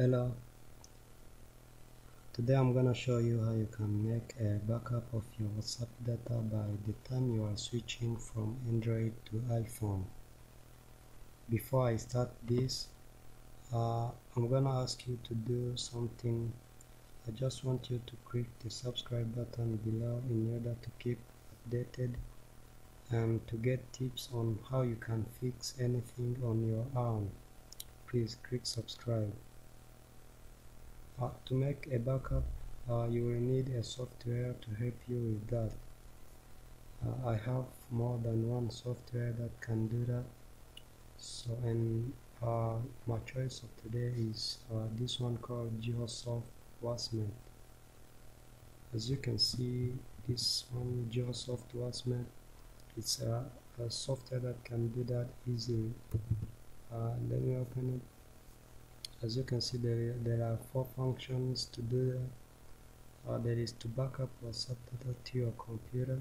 hello today I'm gonna show you how you can make a backup of your WhatsApp data by the time you are switching from Android to iPhone. Before I start this uh, I'm gonna ask you to do something. I just want you to click the subscribe button below in order to keep updated and to get tips on how you can fix anything on your own. Please click subscribe uh, to make a backup uh, you will need a software to help you with that. Uh, I have more than one software that can do that. So and uh, my choice of today is uh, this one called Jihosoft WhatsMate as you can see this one Jihosoft WhatsMate it's a, a software that can do that easily. Uh, let me open it as you can see there, there are four functions to do that. Uh, there is to backup WhatsApp data to your computer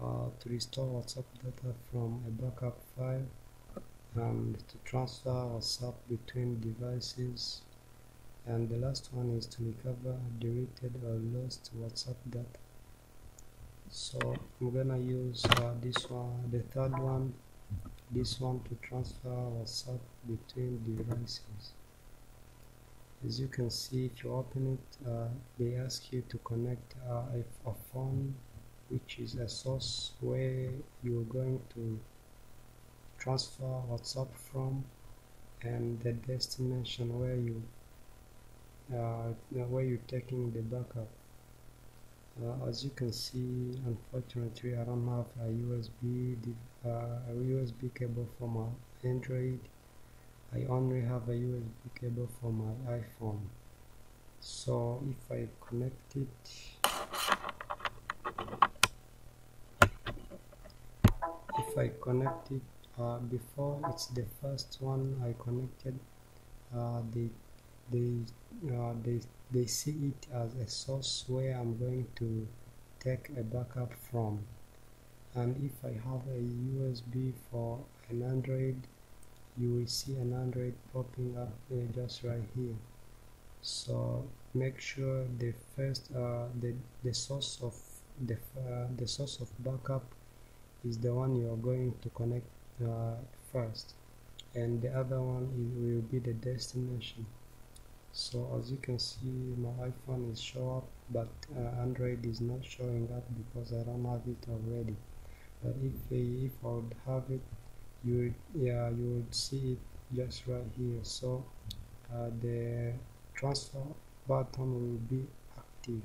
uh, to restore WhatsApp data from a backup file and to transfer WhatsApp between devices. And the last one is to recover deleted or lost WhatsApp data. So I'm gonna use uh, this one the third one this one to transfer WhatsApp between devices as you can see if you open it uh, they ask you to connect uh, a, phone which is a source where you're going to transfer WhatsApp from and the destination where you uh, where you're taking the backup. Uh, as you can see unfortunately I don't have a USB uh, a USB cable for my Android I only have a USB cable for my iPhone. So if I connect it if I connect it uh, before it's the first one I connected uh, they they uh, they they see it as a source where I'm going to take a backup from. And if I have a USB for an Android you will see an Android popping up uh, just right here. So make sure the first uh, the, the source of the, uh, the source of backup is the one you are going to connect uh, first. And the other one will be the destination. So as you can see my iPhone is show up but uh, Android is not showing up because I don't have it already. But if if I would have it you yeah you would see it just right here. So uh, the transfer button will be active.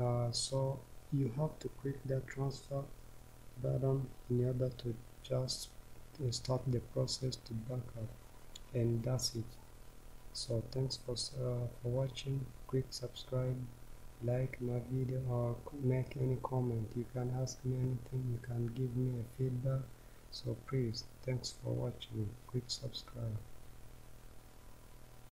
Uh, so you have to click that transfer button in order to just start the process to backup and that's it. So thanks for uh, for watching. Click subscribe like my video or make any comment. You can ask me anything. You can give me a feedback so please thanks for watching. Click subscribe